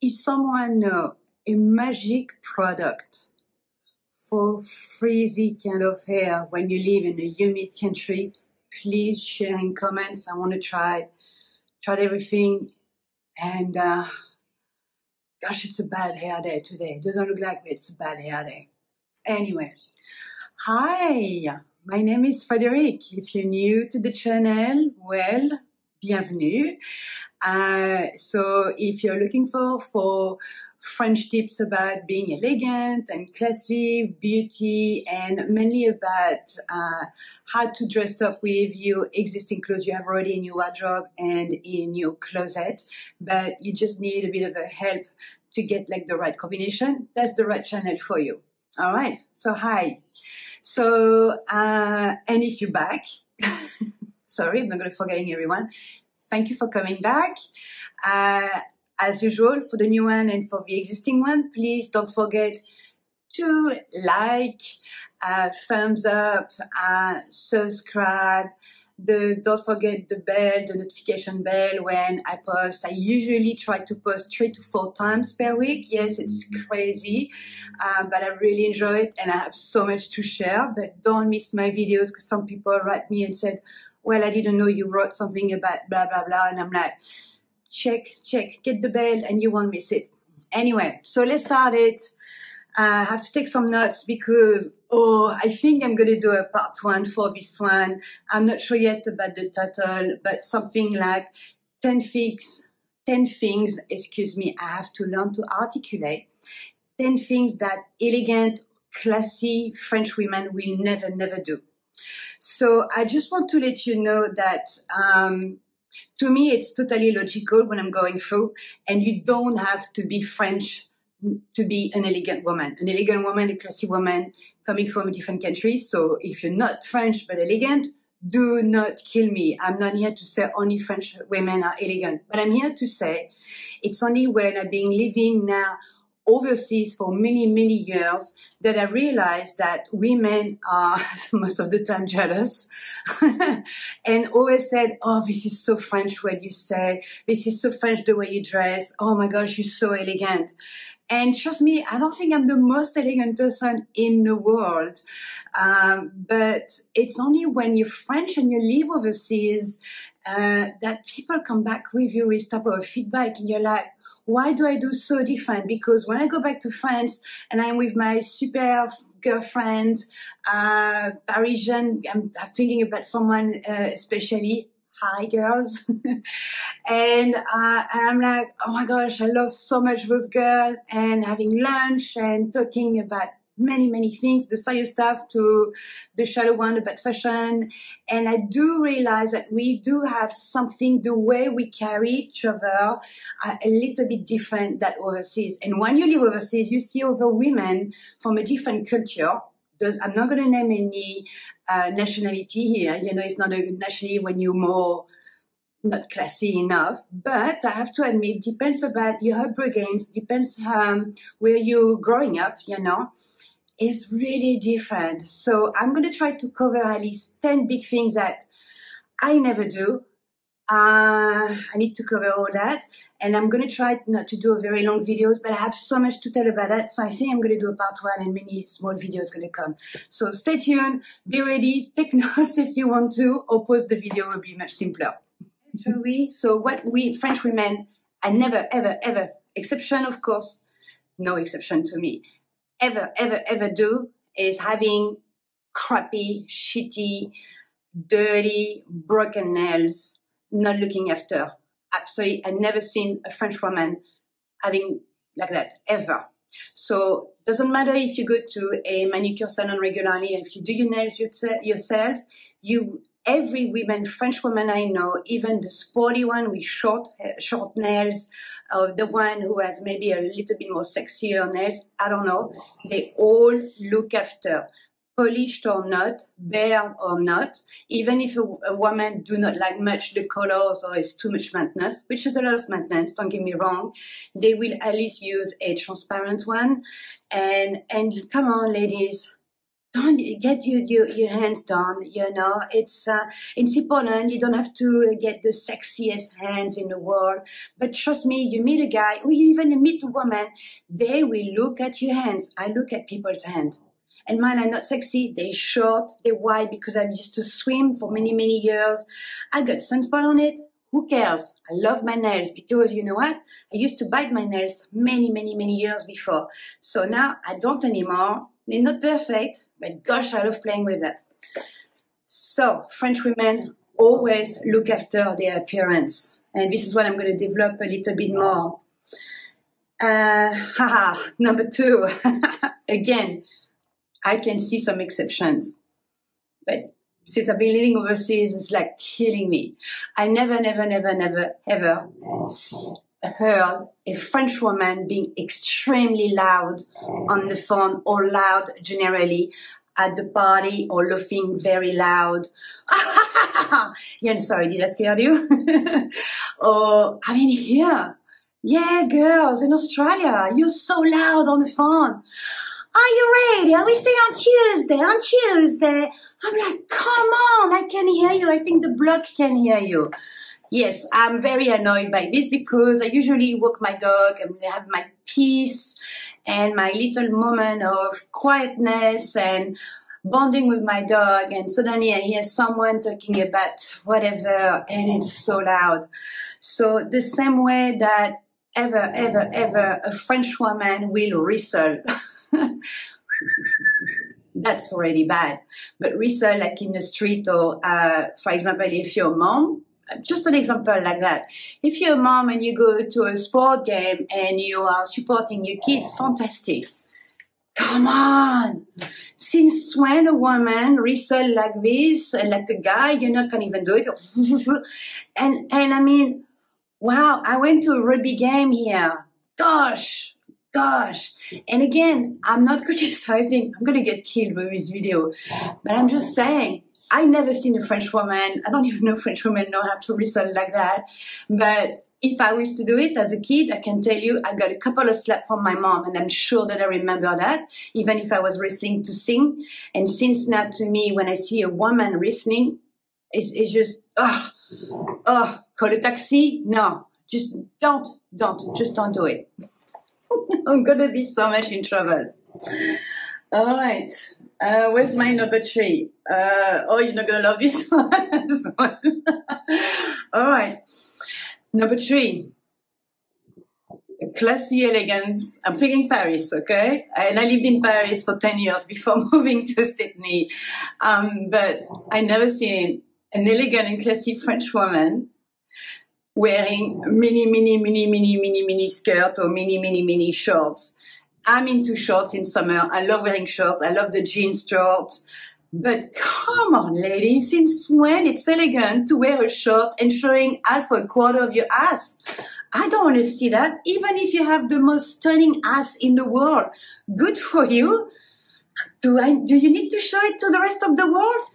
if someone know a magic product for frizzy kind of hair when you live in a humid country, please share in comments. I want to try, tried everything and, uh, gosh, it's a bad hair day today. It doesn't look like it's a bad hair day. Anyway, hi, my name is Frederique. If you're new to the channel, well, bienvenue. Uh, so if you're looking for, for French tips about being elegant and classy, beauty, and mainly about uh, how to dress up with your existing clothes you have already in your wardrobe and in your closet, but you just need a bit of a help to get like the right combination. That's the right channel for you. All right. So hi. So, uh, and if you're back, sorry, I'm not going to forgetting everyone. Thank you for coming back. Uh, as usual, for the new one and for the existing one, please don't forget to like, uh, thumbs up, uh, subscribe, the, don't forget the bell, the notification bell when I post. I usually try to post three to four times per week. Yes, it's crazy, uh, but I really enjoy it and I have so much to share. But don't miss my videos because some people write me and said, well, I didn't know you wrote something about blah, blah, blah. And I'm like, check, check, get the bell and you won't miss it. Anyway, so let's start it. Uh, I have to take some notes because, oh, I think I'm going to do a part one for this one. I'm not sure yet about the title, but something like 10 things, 10 things, excuse me, I have to learn to articulate. 10 things that elegant, classy French women will never, never do. So I just want to let you know that, um, to me, it's totally logical when I'm going through and you don't have to be French to be an elegant woman. An elegant woman, a classy woman coming from a different country. So if you're not French but elegant, do not kill me. I'm not here to say only French women are elegant, but I'm here to say it's only when I've been living now overseas for many, many years that I realized that women are most of the time jealous and always said, Oh, this is so French what you say. This is so French the way you dress. Oh my gosh, you're so elegant. And trust me, I don't think I'm the most elegant person in the world. Um, but it's only when you're French and you live overseas uh, that people come back with you with type of feedback and you're like, why do I do so different? Because when I go back to France and I'm with my super girlfriend, uh, Parisian, I'm thinking about someone, uh, especially hi girls. and uh, I'm like, oh my gosh, I love so much those girls and having lunch and talking about many, many things, the science stuff to the shallow one about fashion. And I do realize that we do have something, the way we carry each other a little bit different than overseas. And when you live overseas, you see other women from a different culture. I'm not going to name any uh, nationality here. You know, it's not a nationality when you're more not classy enough, but I have to admit, depends about your upbringing, depends um, where you're growing up, you know is really different. So I'm going to try to cover at least 10 big things that I never do. Uh, I need to cover all that. And I'm going to try not to do a very long videos, but I have so much to tell about that. So I think I'm going to do a part one and many small videos going to come. So stay tuned, be ready, take notes if you want to, or pause the video will be much simpler. We? So what we French women, I never, ever, ever, exception of course, no exception to me, ever, ever, ever do is having crappy, shitty, dirty, broken nails, not looking after. Absolutely, I've never seen a French woman having like that ever. So doesn't matter if you go to a manicure salon regularly, if you do your nails yourself, you every woman, French woman I know, even the sporty one with short, short nails, or the one who has maybe a little bit more sexier nails, I don't know, they all look after polished or not, bare or not, even if a, a, woman do not like much the colors or it's too much maintenance, which is a lot of maintenance, don't get me wrong, they will at least use a transparent one. And, and come on, ladies, don't get your, your, your hands done. You know, it's, uh, it's important. You don't have to get the sexiest hands in the world. But trust me, you meet a guy or you even meet a woman, they will look at your hands. I look at people's hands. And mine are not sexy. They're short. They're wide because I used to swim for many, many years. I got sunspot on it. Who cares? I love my nails because you know what? I used to bite my nails many, many, many years before. So now I don't anymore. They're not perfect, but gosh, I love playing with that. So French women always look after their appearance. And this is what I'm going to develop a little bit more. Uh, haha, number two. Again, I can see some exceptions, but since I've been living overseas, it's like killing me. I never, never, never, never, ever heard a French woman being extremely loud mm. on the phone or loud generally at the party or laughing very loud. yeah, I'm sorry, did I scare you? or, I mean, here, yeah, girls in Australia, you're so loud on the phone. Are you ready? Are we see on Tuesday? On Tuesday? I'm like, come on, I can hear you. I think the block can hear you. Yes, I'm very annoyed by this because I usually walk my dog and have my peace and my little moment of quietness and bonding with my dog and suddenly I hear someone talking about whatever and it's so loud. So the same way that ever, ever, ever a French woman will whistle. that's already bad. But whistle like in the street or, uh, for example, if you're mom, just an example like that. If you're a mom and you go to a sport game and you are supporting your kid, fantastic. Come on. Since when a woman resell like this, and like a guy, you know, can even do it. and, and I mean, wow, I went to a rugby game here. Gosh, gosh. And again, I'm not criticizing. I'm going to get killed with this video, but I'm just saying, I never seen a French woman. I don't even know French women know how to whistle like that. But if I was to do it as a kid, I can tell you I got a couple of slaps from my mom and I'm sure that I remember that, even if I was wrestling to sing. And since now to me, when I see a woman wrestling, it's, it's just, oh, oh, call a taxi? No, just don't, don't, just don't do it. I'm gonna be so much in trouble. All right. Uh, where's my number three? Uh, oh, you're not gonna love this one. All right. Number three. Classy, elegant. I'm thinking Paris, okay? And I lived in Paris for 10 years before moving to Sydney. Um, but I never seen an elegant and classy French woman wearing mini, mini, mini, mini, mini, mini skirt or mini, mini, mini shorts. I'm into shorts in summer. I love wearing shorts. I love the jeans shorts. But come on, ladies, since when it's elegant to wear a short and showing half a quarter of your ass? I don't want to see that, even if you have the most stunning ass in the world. Good for you. Do I, do you need to show it to the rest of the world?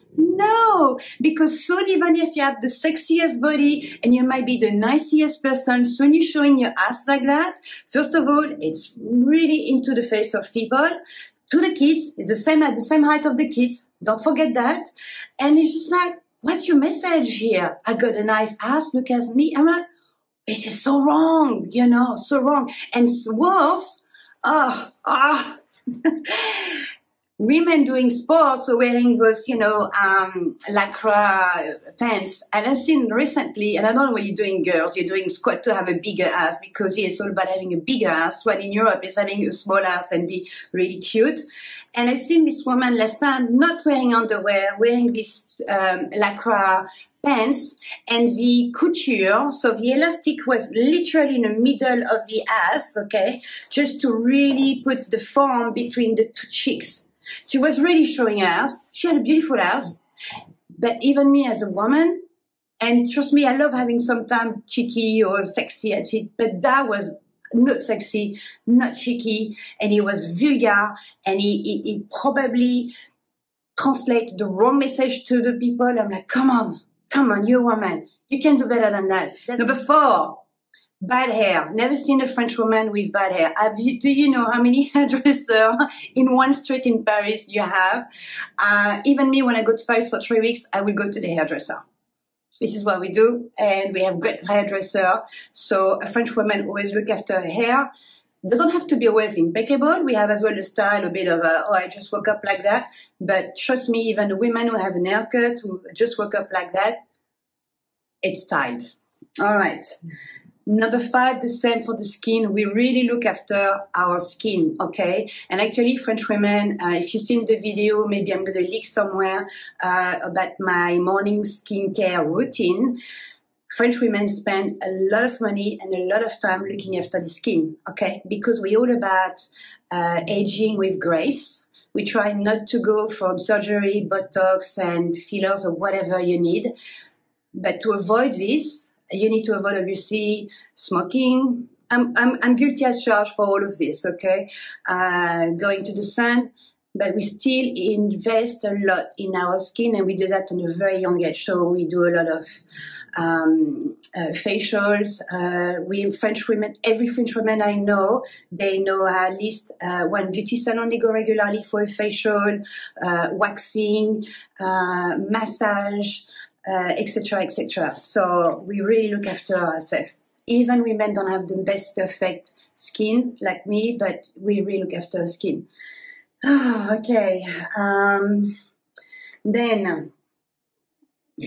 Because soon even if you have the sexiest body and you might be the nicest person, soon you're showing your ass like that. First of all, it's really into the face of people. To the kids, it's the same at the same height of the kids. Don't forget that. And it's just like, what's your message here? I got a nice ass. Look at me. I'm like, this is so wrong, you know, so wrong. And worse, ah, oh, ah. Oh. women doing sports or wearing those, you know, um, pants. And I've seen recently, and I don't know what you're doing, girls, you're doing squat to have a bigger ass because it's all about having a bigger ass. What in Europe is having a small ass and be really cute. And I've seen this woman last time not wearing underwear, wearing this um, pants and the couture. So the elastic was literally in the middle of the ass, okay, just to really put the form between the two cheeks. She was really showing ass. She had a beautiful ass. But even me as a woman, and trust me, I love having sometimes cheeky or sexy outfit, but that was not sexy, not cheeky, and it was vulgar, and he, he, he probably translate the wrong message to the people. I'm like, come on, come on, you're a woman. You can do better than that. Number four, Bad hair. Never seen a French woman with bad hair. You, do you know how many hairdressers in one street in Paris you have? Uh, even me, when I go to Paris for three weeks, I will go to the hairdresser. This is what we do, and we have great hairdresser. So a French woman always look after her hair. Doesn't have to be always impeccable. We have as well the style, a bit of a, oh, I just woke up like that. But trust me, even the women who have an haircut, who just woke up like that, it's styled. All right. Number five, the same for the skin. We really look after our skin, okay? And actually, French women, uh, if you've seen the video, maybe I'm going to leak somewhere uh, about my morning skincare routine. French women spend a lot of money and a lot of time looking after the skin, okay? Because we're all about uh, aging with grace. We try not to go from surgery, Botox, and fillers or whatever you need. But to avoid this, you need to avoid obviously smoking. I'm, I'm, I'm guilty as charged for all of this, okay? Uh, going to the sun, but we still invest a lot in our skin and we do that on a very young age. So we do a lot of, um, uh, facials. Uh, we French women, every French woman I know, they know at least uh, one beauty salon they go regularly for a facial, uh, waxing, uh, massage, etc., uh, etc. Et so we really look after ourselves. Even women don't have the best perfect skin like me, but we really look after our skin. Oh, okay. Um, then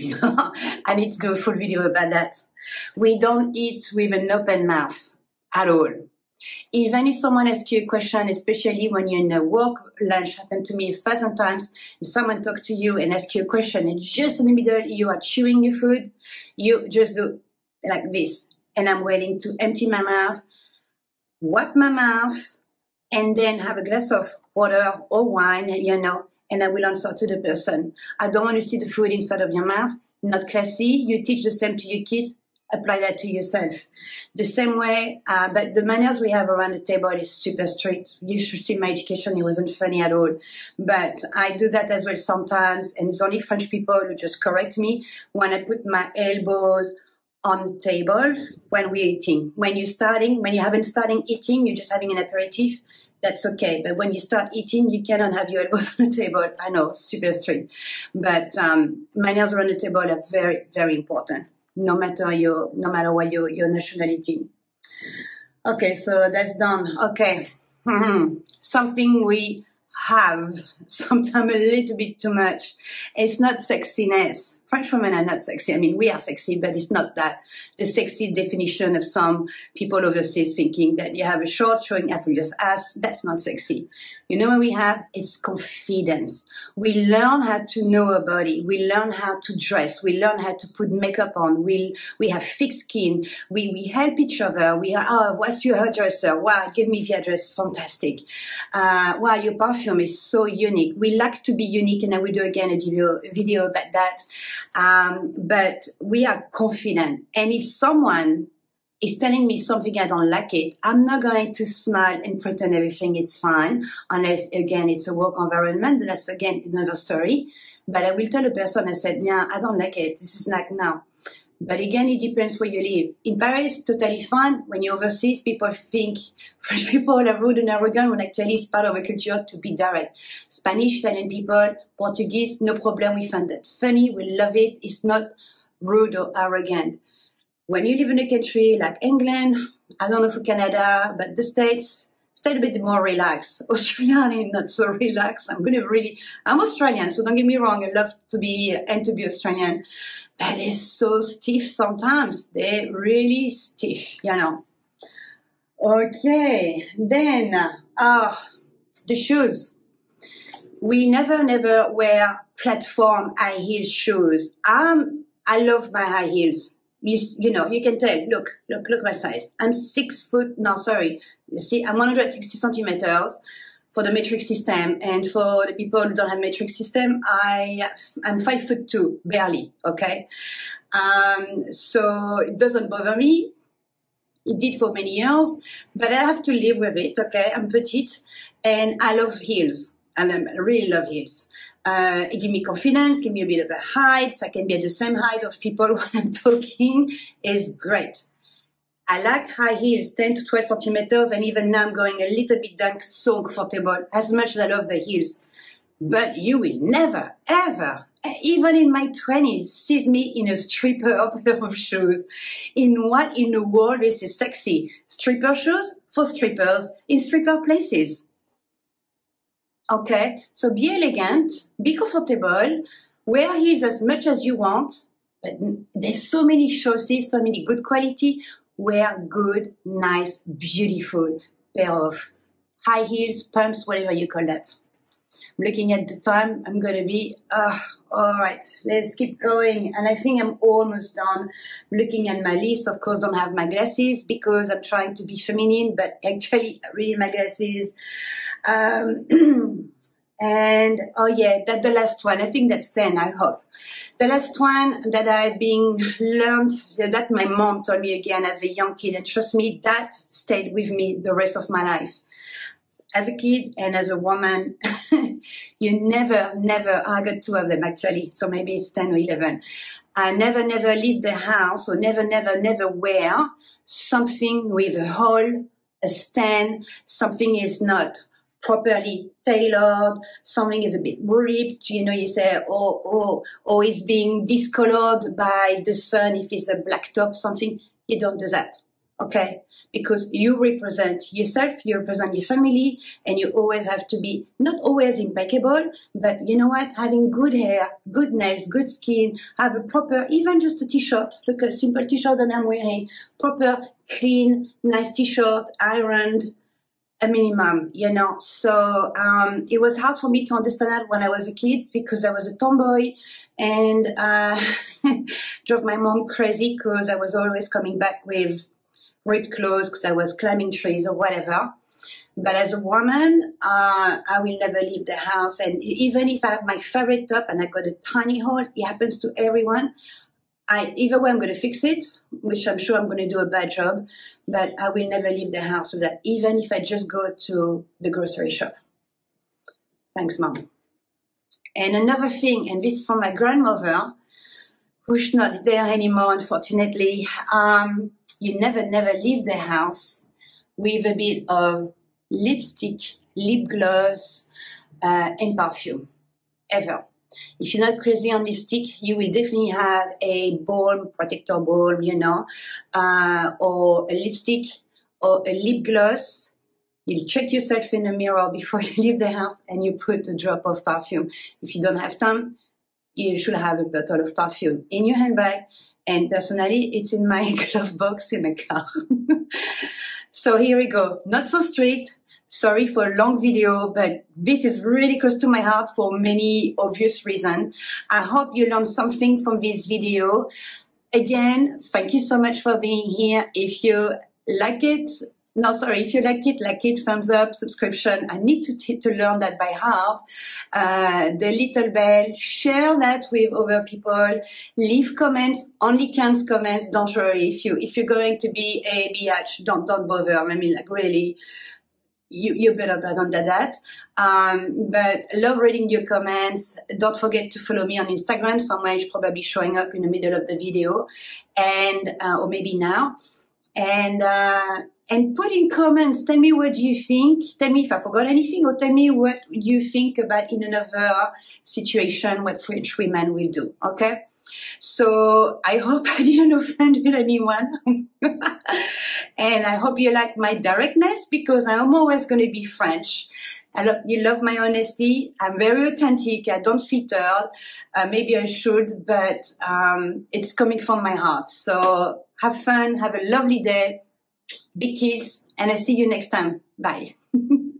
I need to do a full video about that. We don't eat with an open mouth at all. Even if someone asks you a question, especially when you're in a work lunch, happened to me a thousand times, someone talks to you and asks you a question and just in the middle you are chewing your food, you just do like this. And I'm waiting to empty my mouth, wipe my mouth, and then have a glass of water or wine, you know, and I will answer to the person. I don't want to see the food inside of your mouth. Not classy. You teach the same to your kids apply that to yourself. The same way, uh, but the manners we have around the table is super strict. You should see my education; it wasn't funny at all. But I do that as well sometimes, and it's only French people who just correct me when I put my elbows on the table when we're eating. When you're starting, when you haven't started eating, you're just having an aperitif. That's okay, but when you start eating, you cannot have your elbows on the table. I know, super strict, but um, manners around the table are very, very important no matter your no matter what your your nationality. Okay, so that's done. Okay, something we have sometimes a little bit too much. It's not sexiness. French women are not sexy. I mean, we are sexy, but it's not that the sexy definition of some people overseas thinking that you have a short showing your ass. That's not sexy. You know what we have? It's confidence. We learn how to know our body. We learn how to dress. We learn how to put makeup on. We, we have thick skin. We, we help each other. We are, oh, what's your hairdresser? Wow, give me the address. Fantastic. Uh, wow, your perfume is so unique. We like to be unique and I will do again a video, video about that. Um, but we are confident. And if someone is telling me something I don't like it, I'm not going to smile and pretend everything is fine, unless again it's a work environment. That's again another story. But I will tell a person I said, yeah, I don't like it. This is like now. But again, it depends where you live. In Paris, totally fine. When you're overseas, people think French people are rude and arrogant when actually it's part of a culture to be direct. Spanish, Italian people, Portuguese, no problem. We find that funny. We love it. It's not rude or arrogant. When you live in a country like England, I don't know for Canada, but the States, stay a bit more relaxed. Australian not so relaxed. I'm gonna really, I'm Australian, so don't get me wrong. I love to be and to be Australian, but it's so stiff sometimes. They're really stiff, you know. Okay, then, uh, the shoes. We never, never wear platform high heel shoes. Um, I love my high heels you, you know, you can tell, look, look, look my size. I'm six foot, no, sorry. You see, I'm 160 centimeters for the metric system. And for the people who don't have metric system, I, I'm five foot two, barely. Okay. Um, so it doesn't bother me. It did for many years, but I have to live with it. Okay. I'm petite and I love heels and I really love heels. Uh, it give me confidence, give me a bit of a height. So I can be at the same height of people when I'm talking is great. I like high heels, 10 to 12 centimeters, and even now I'm going a little bit down, so comfortable, as much as I love the heels. But you will never, ever, even in my 20s, see me in a stripper pair of shoes. In what in the world is this sexy? Stripper shoes for strippers in stripper places. Okay, so be elegant, be comfortable, wear heels as much as you want, but there's so many choices, so many good quality. Wear good, nice, beautiful pair of high heels, pumps, whatever you call that. I'm looking at the time. I'm to be, uh, all right, let's keep going. And I think I'm almost done looking at my list. Of course, don't have my glasses because I'm trying to be feminine, but actually really my glasses. Um, and oh yeah, that the last one. I think that's 10, I hope. The last one that I've been learned, that my mom told me again as a young kid, and trust me, that stayed with me the rest of my life. As a kid and as a woman, you never, never, I got two of them actually, so maybe it's 10 or 11. I never, never leave the house or never, never, never wear something with a hole, a stand, something is not properly tailored, something is a bit ripped, you know, you say, oh, oh, oh, it's being discolored by the sun if it's a black top, something. You don't do that. Okay? Because you represent yourself, you represent your family, and you always have to be not always impeccable, but you know what? Having good hair, good nails, good skin, have a proper, even just a t-shirt, look a simple t-shirt that I'm wearing, proper, clean, nice t-shirt, ironed, a minimum, you know. So um, it was hard for me to understand that when I was a kid because I was a tomboy and uh, drove my mom crazy because I was always coming back with ripped clothes because I was climbing trees or whatever. But as a woman, uh, I will never leave the house. And even if I have my favorite top and I got a tiny hole, it happens to everyone. I, either way, I'm going to fix it, which I'm sure I'm going to do a bad job, but I will never leave the house with that, even if I just go to the grocery shop. Thanks, mom. And another thing, and this is from my grandmother, who's not there anymore, unfortunately. Um, you never, never leave the house with a bit of lipstick, lip gloss, uh, and perfume. Ever. If you're not crazy on lipstick, you will definitely have a balm, protector balm, you know, uh, or a lipstick or a lip gloss. You check yourself in the mirror before you leave the house and you put a drop of perfume. If you don't have time, you should have a bottle of perfume in your handbag. And personally, it's in my glove box in the car. so here we go. Not so strict, Sorry for a long video, but this is really close to my heart for many obvious reasons. I hope you learned something from this video. Again, thank you so much for being here. If you like it, no, sorry, if you like it, like it, thumbs up, subscription. I need to, to learn that by heart. Uh, the little bell, share that with other people, leave comments, only cans comments. Don't worry. If you, if you're going to be a BH, don't, don't bother. I mean, like really, you, you better bet on that. Um, but love reading your comments. Don't forget to follow me on Instagram. Somewhere it's probably showing up in the middle of the video and, uh, or maybe now. And, uh, and put in comments. Tell me what you think. Tell me if I forgot anything or tell me what you think about in another situation, what French women will do. Okay. So I hope I didn't offend anyone. and I hope you like my directness because I'm always going to be French. I you love my honesty. I'm very authentic. I don't filter. Uh, maybe I should, but um, it's coming from my heart. So have fun. Have a lovely day. Big kiss. And I see you next time. Bye.